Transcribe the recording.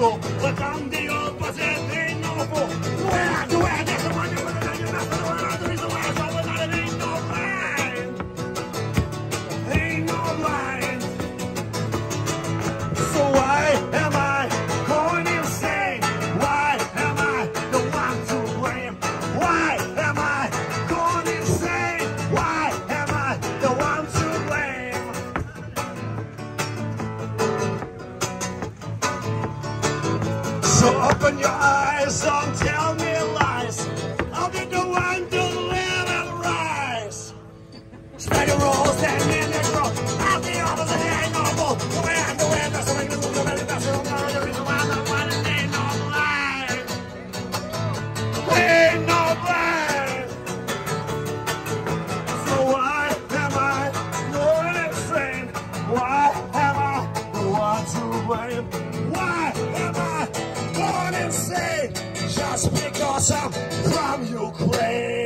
solo, but I'm So open your eyes, don't tell me lies. I'll be the one to live and rise. Spread your and stand in the cross. I'll be all the no bull. The way I'm doing, the way I'm doing, that's the best. I'm not the reason why I'm and no blind. Ain't no blind. So why am I going insane? Why am I the one to blame? Just because I'm from Ukraine.